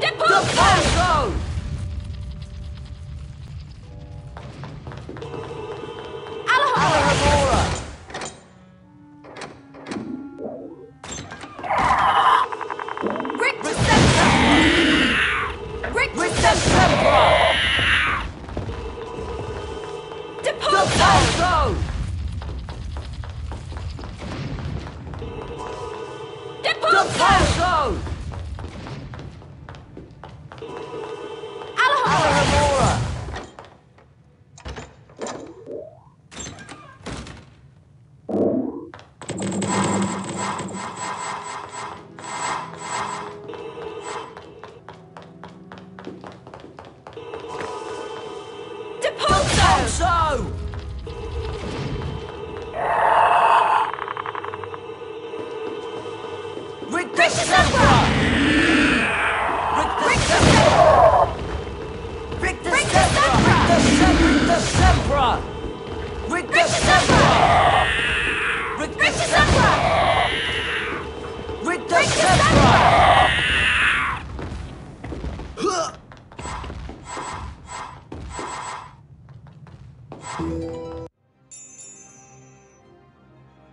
The book!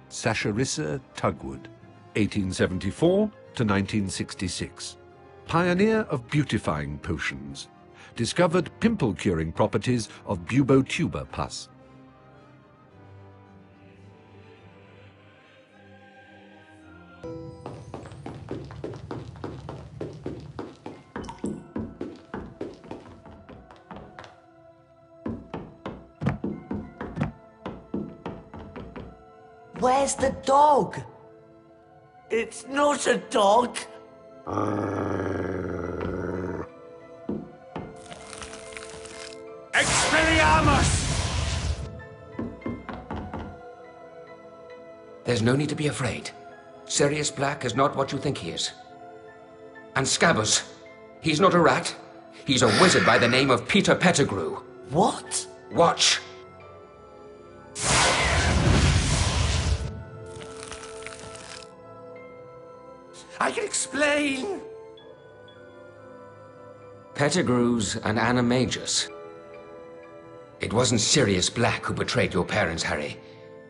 Sacharissa Tugwood, 1874 to 1966. Pioneer of beautifying potions. Discovered pimple curing properties of Bubotuber Pus. Where's the dog? It's not a dog. Expelliarmus! There's no need to be afraid. Sirius Black is not what you think he is. And Scabbers, he's not a rat. He's a wizard by the name of Peter Pettigrew. What? Watch. I can explain. Pettigrew's an animagus. It wasn't Sirius Black who betrayed your parents, Harry.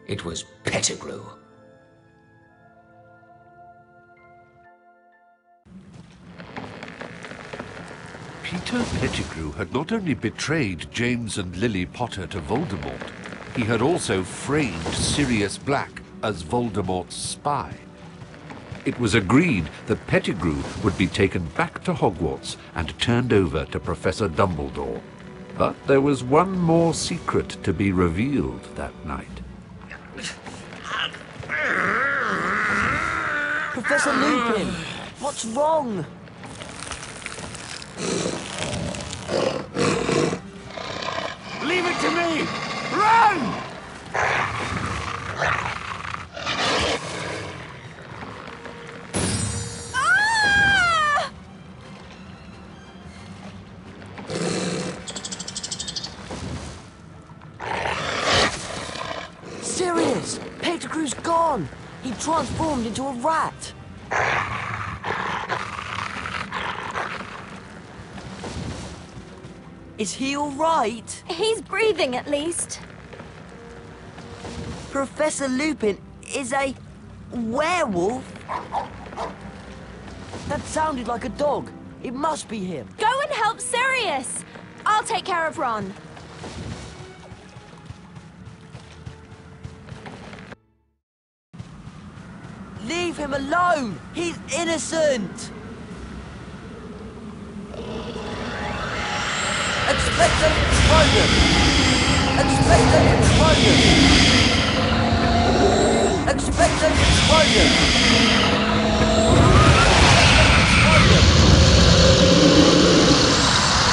It was Pettigrew. Peter Pettigrew had not only betrayed James and Lily Potter to Voldemort, he had also framed Sirius Black as Voldemort's spy. It was agreed that Pettigrew would be taken back to Hogwarts and turned over to Professor Dumbledore. But there was one more secret to be revealed that night. Professor Lupin, what's wrong? Leave it to me! Run! He transformed into a rat! Is he alright? He's breathing at least. Professor Lupin is a werewolf? That sounded like a dog. It must be him. Go and help Sirius. I'll take care of Ron. Leave him alone! He's innocent! Expecto Patronum! Expecto Patronum! Expecto Patronum!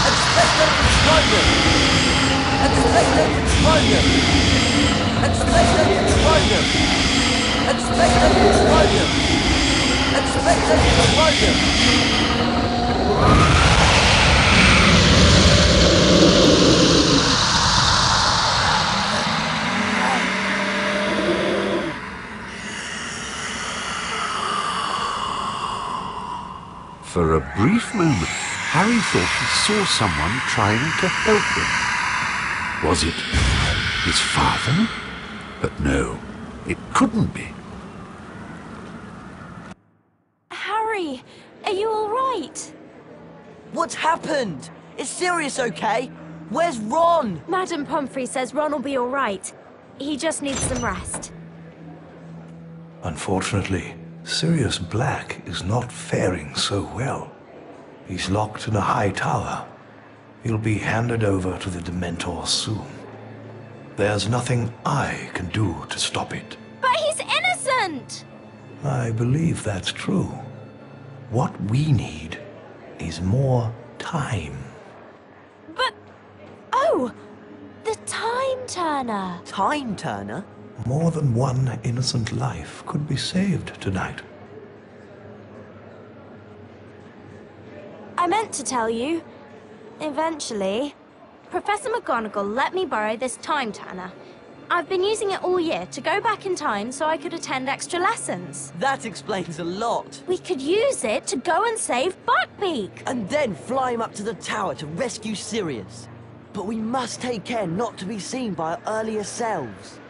Expecto Patronum! Expecto Patronum! Expecto Patronum! Patronum! For a brief moment, Harry thought he saw someone trying to help him. Was it his father? But no, it couldn't be. Harry, are you all right? What's happened? Is Sirius okay? Where's Ron? Madam Pomfrey says Ron will be all right. He just needs some rest. Unfortunately, Sirius Black is not faring so well. He's locked in a high tower. He'll be handed over to the Dementors soon. There's nothing I can do to stop it. But he's innocent! I believe that's true. What we need is more time. But. Oh! The Time Turner! Time Turner? More than one innocent life could be saved tonight. I meant to tell you. Eventually, Professor McGonagall let me borrow this Time Turner. I've been using it all year to go back in time so I could attend extra lessons. That explains a lot. We could use it to go and save Buckbeak. And then fly him up to the tower to rescue Sirius. But we must take care not to be seen by our earlier selves.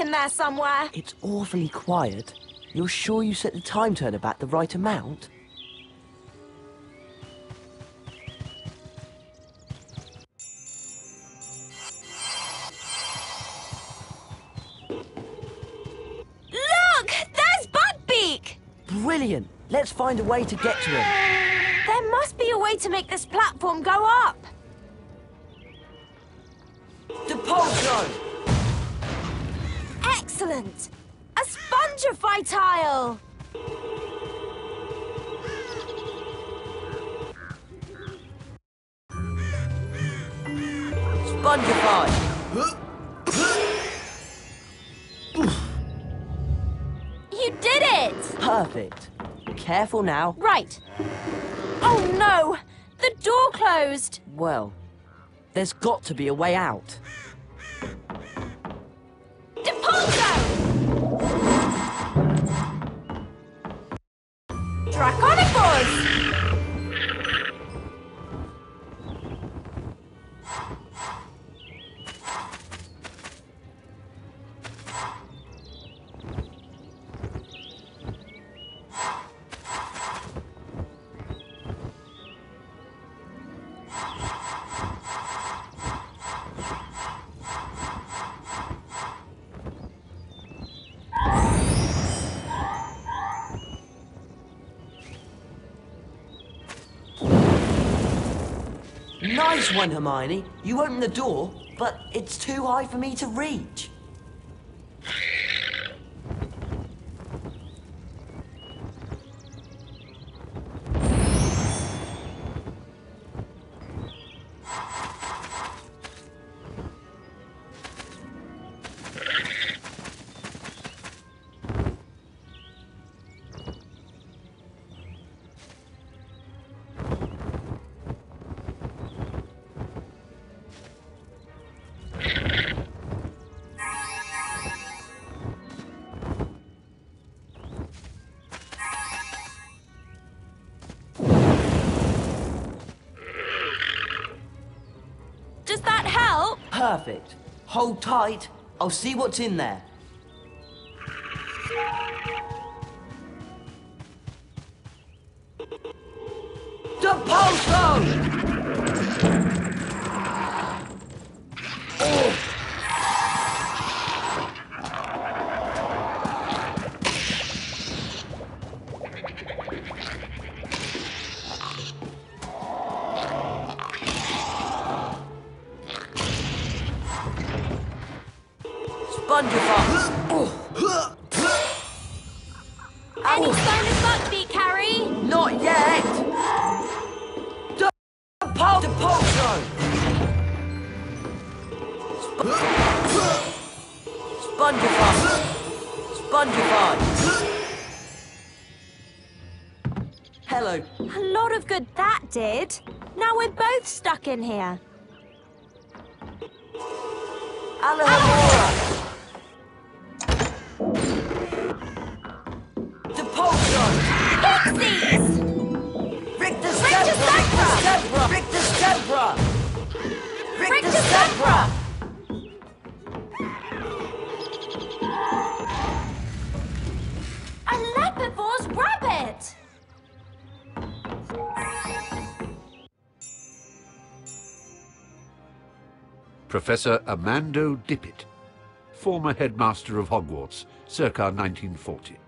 In there somewhere. It's awfully quiet. You're sure you set the time turner back the right amount? Look! There's Buckbeak! Brilliant! Let's find a way to get to him. There must be a way to make this platform go up. The pole Depulso! Excellent! A spongify tile! Spongify! You did it! Perfect. Careful now. Right. Oh no! The door closed! Well, there's got to be a way out. Draconicus! Nice one, Hermione. You opened the door, but it's too high for me to reach. Does that help? Perfect. Hold tight. I'll see what's in there. Spongify! Spongify! Hello. A lot of good that did. Now we're both stuck in here. Alohomora! Professor Armando Dippet, former headmaster of Hogwarts, circa 1940.